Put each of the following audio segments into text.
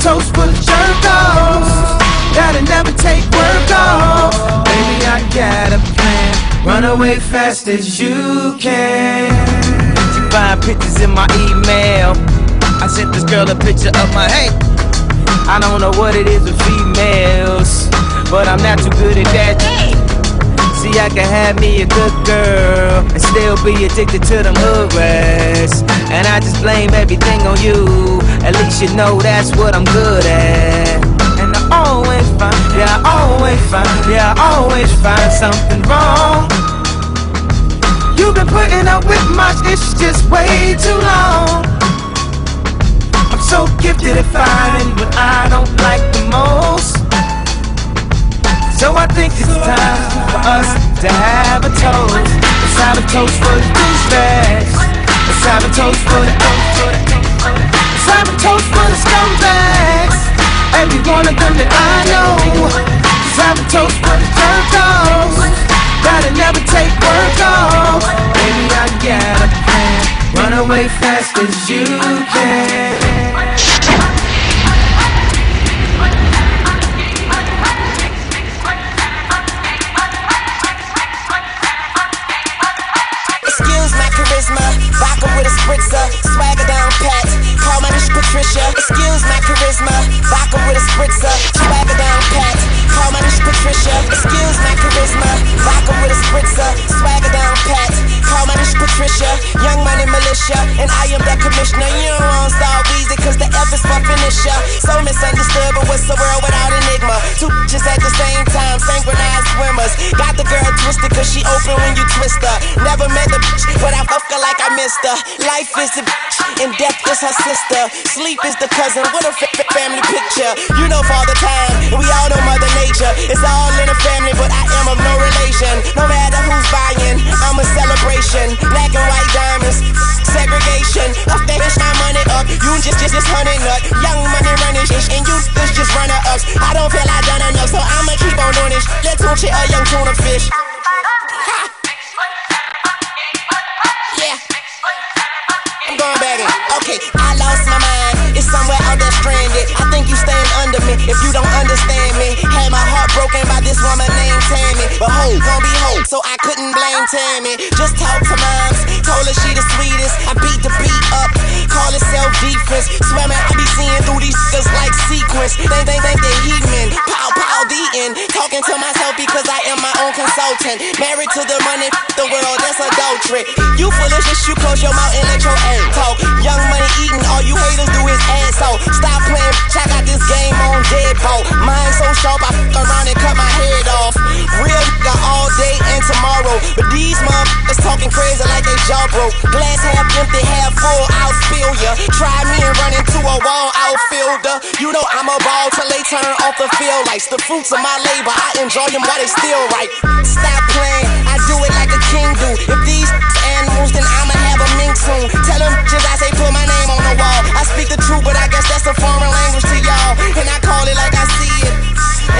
toast for the jerk offs that'll never take work off. Baby, I got a plan. Run away fast as you can. You find pictures in my email. I sent this girl a picture of my hey. I don't know what it is with females, but I'm not too good at that. See, I can have me a good girl and still be addicted to them hood rats. And I just blame everything on you. At least you know that's what I'm good at. And I always find, yeah, I always find, yeah, I always find something wrong. You've been putting up with my it's just way too long. I'm so gifted at finding what I don't like the most. So I think it's time for us to have a toast. Let's have a toast for the douchebags. Let's have a toast for the Let's have a toast for the scumbags. Every one of them that I know. Let's have a toast for the turtles. That'll never take work off. Baby, I got a plan. Run away fast as you can. Spritzer, swagger down pat. Call my bitch Patricia. Excuse my charisma, vodka with a spritzer, swagger down pat. Call my bitch Patricia. Excuse my charisma, vodka with a spritzer, swagger down pat. Call my bitch Patricia. Young money militia, and I am the commissioner. You don't want Star Weezy, cause the F is for finisher. So misunderstood, but what's the world without enigma? Two bitches at the same time, synchronized swimmers. Got the girl twisted, cause she open when you twist her. Never met the bitch, but I fuck her like I missed her. Life is the bitch, and death is her sister. Sleep is the cousin, what a fa- fa- family picture. You know Father Time, and we all know Mother Nature. It's all in the family, but I am of no relation. No matter who's buying, Tammy. Just talk to moms, told her she the sweetest. I beat the beat up, call it self defense. Swear I be seeing through these niggas like sequence. They think think they heathen. Pow pow the end. Talking to myself because I am my own consultant. Married to the money, the world, that's adultery. You foolish, just you close your mouth and let your ass talk. Young money eating, all you haters do is ass off. Stop playing, bitch, I got this game on deadbolt. Mine so sharp, I fuck around and cut my head off. Real nigga all day and tomorrow. But these motherfuckers talking crazy like they jaw broke. Glass half empty, half full, I'll spill ya. Try me and run into a wall outfielder. You know I'm a ball till they turn off the field lights. The fruits of my labor, I enjoy them while they still right. Stop playing, I do it like a king do. If these animals, then I'ma have a mink soon. Tell them just I say I truth, but I guess that's a foreign language to y'all. And I call it like I see it.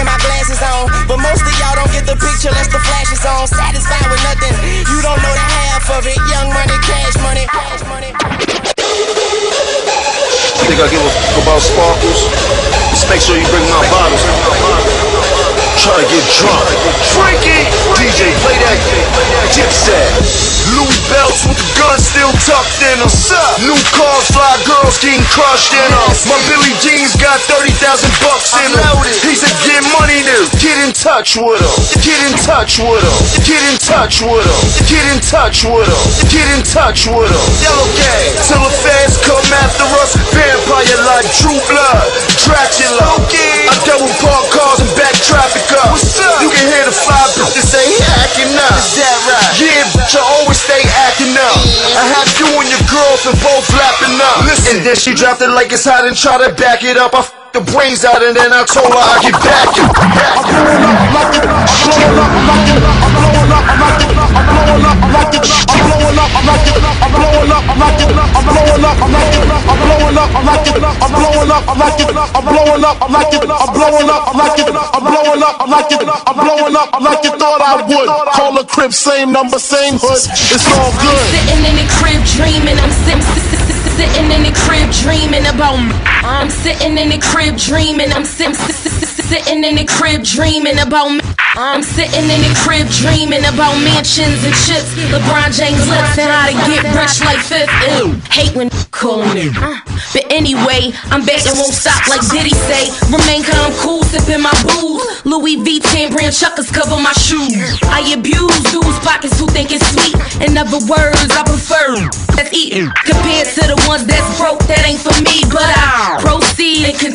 And my glasses on. But most of y'all don't get the picture unless the flash is on. Satisfied with nothing. You don't know the half of it. Young money, cash money, cash money. Think I give a about sparkles? Just make sure you bring my bottles. Try to get drunk. Drinky! DJ, play that Dipset. Louis belts with the gun still tucked in them. New cars, fly girls getting crushed in them. My Billy Jeans got 30,000 bucks in them. He said get money new. Get in touch with him. Get in touch with him. Get in touch with him. Get in touch with him. Get in touch with him. Yellow gang. Till the fans come after us. Vampire like True Blood. Dracula. I double park cars and back traffic up. What's up? You can hear the five bitches say acting up. Is that right? Yeah, bitch, I always stay acting up. I have you and your girlfriend both lapping up. Listen. And then she dropped it like it's hot and tried to back it up. I f- the brains out and then I told her I'd get back it. Back it. I'm blowing up, I'm it, I'm blowing up, I'm it, I'm blowing up, I'm it, I'm blowing up, I'm I'm it, I'm blowing up, I'm it, I'm blowing up, I'm it, I'm blowing up, I'm it, I'm blowing up, I'm it, I'm blowing up, I'm like you thought I would. Call the crib, same number, same hood. It's all good. Sitting in the crib dreaming, I'm sitting in the crib dreaming about. I'm sitting in the crib dreaming, I'm sitting in the crib dreaming about me. I'm sitting in the crib dreaming about mansions and chips, LeBron James lips, and how to get rich like Fifth. Ew. Hate when call me. Uh, but anyway, I'm back and won't stop like Diddy say. Remain calm, cool, sipping my booze. Louis V, 10 brand chuckers cover my shoes. I abuse dudes' pockets who think it's sweet. In other words, I prefer that's eating compared to the ones that's broke. That ain't for me, but I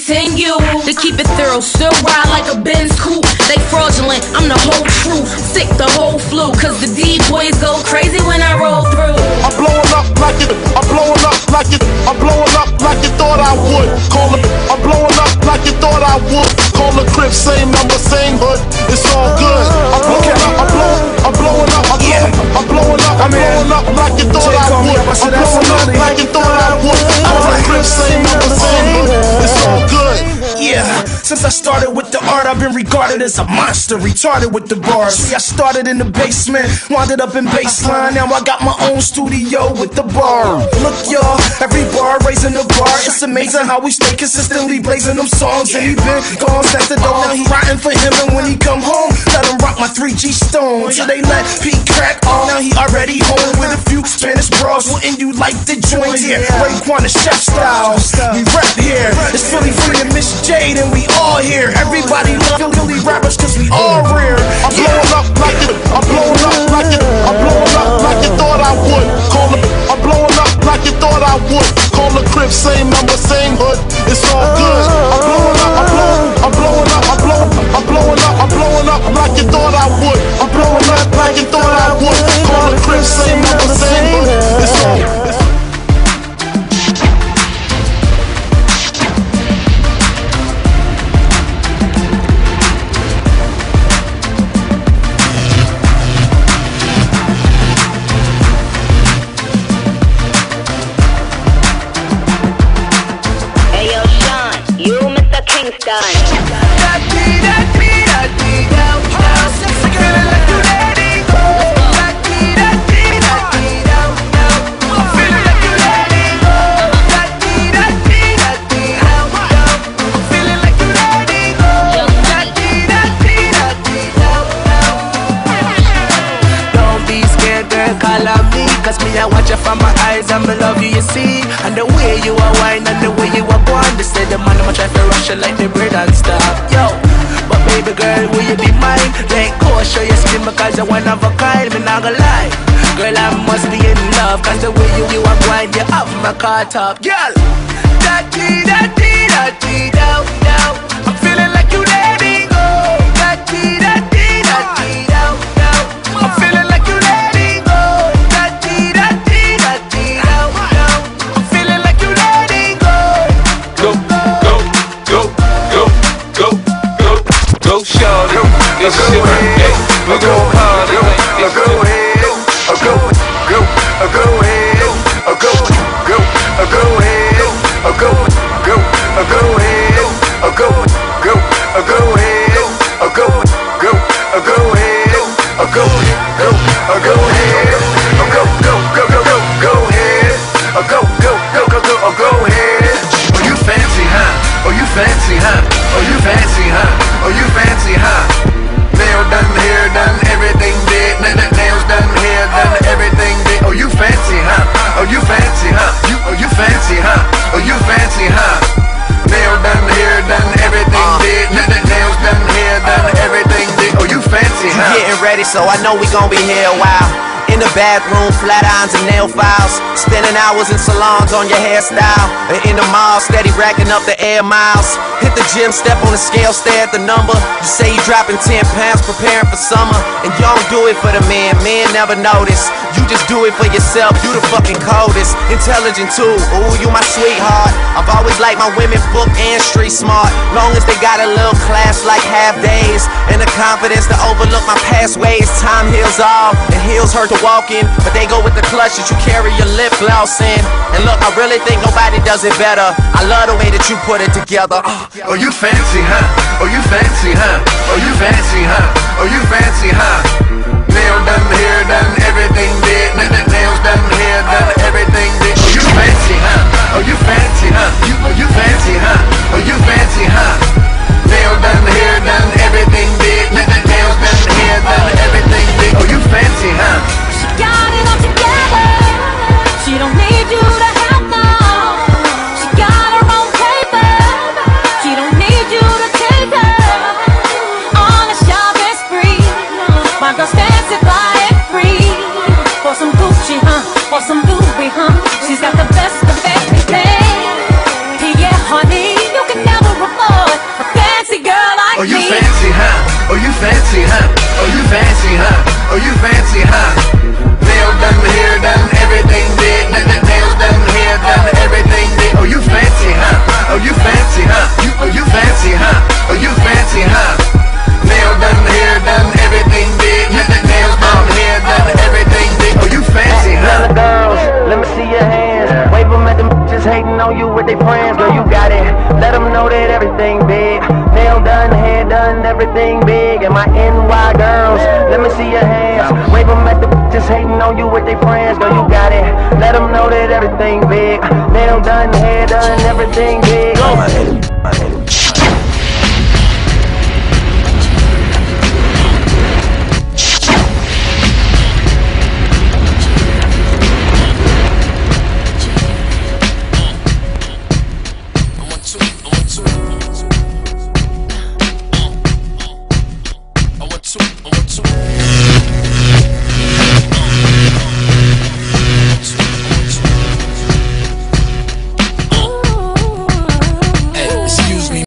continue to keep it thorough. Still ride like a Benz coupe. They fraudulent. I'm the whole truth. Sick the whole flu. Cause the D boys go crazy when I roll through. I'm blowing up like it. I'm blowing up like it. I'm blowing up like you thought I would. Call as a monster, retarded with the bars. See, I started in the basement, wounded up in baseline. Now I got my own studio with the bar. Look, y'all, every bar raising the bar. It's amazing how we stay consistently blazing them songs. And he been gone since the door. Now he writing for him, and when he come home, let him rock my 3G stone. So they let Peedi Crakk on. Now he already home with a few Spanish bras. Wouldn't you like to join here? Raekwon, chef style. We rap here. It's Philly free and Miss J and we all here. Everybody love rappers cause we all oh. rare. I'm blowing up like it, I'm blowing up like it, I'm blowing up like you thought I would. Call it, I'm blowing up like you thought I would. Call the crib, same number, same hood. It's all good. I'm blowing up, I'm blowing, I'm blowing up, I'm blowing, I'm blowing up, I'm blowing up like you thought I would. I'm blowing up like you thought I would. Call the crib, same They say the man, I'ma try to rush you like the bread and stuff. Yo, but baby girl, will you be mine? Let go, show your skin because you're one of a kind Me not gonna lie. Girl, I must be in love Cause the way you, you are wine, you have my car top. Girl, da dee da dee so I know we gon' be here a while. In the bathroom, flat irons and nail files. Spending hours in salons on your hairstyle. And in the mall, steady racking up the air miles. Hit the gym, step on the scale, stare at the number. You say you dropping 10 pounds, preparing for summer. And you don't do it for the man, men never notice. You just do it for yourself, you the fucking coldest. Intelligent too, ooh, you my sweetheart. I've always liked my women book and street smart. Long as they got a little class like half days. And the confidence to overlook my past ways. Time heals all, and heels hurt to walk in. but they go with the clutch that you carry your lip gloss in. And look, I really think nobody does it better. I love the way that you put it together. Uh, Oh, you fancy, huh? Oh, you fancy, huh? Oh, you fancy, huh? Oh, you fancy, huh? Nail done, hair done, everything did. Nails done, hair done, everything did. Oh, you fancy, huh? Oh, you fancy, huh? You, oh, you fancy, huh? Oh, you fancy, huh? Nail done, hair done, everything did. Nails done, hair done, everything did. Oh, you fancy, huh? She Oh, you fancy, huh? Oh, you fancy, huh? Oh, you fancy, huh? Nail done, hair done, everything did. Nails done, hair done, everything did. Oh, you fancy, huh? Oh, you fancy, huh? Oh, you fancy, huh? Oh, you fancy, huh? Hating on you with their friends. Girl, you got it. Let them know that everything big. Nail done, hair done, everything big. And my NY girls, let me see your hands. Wave them at the bitches hating on you with their friends. Girl, you got it. Let them know that everything big. Nail done, hair done, everything big. Go.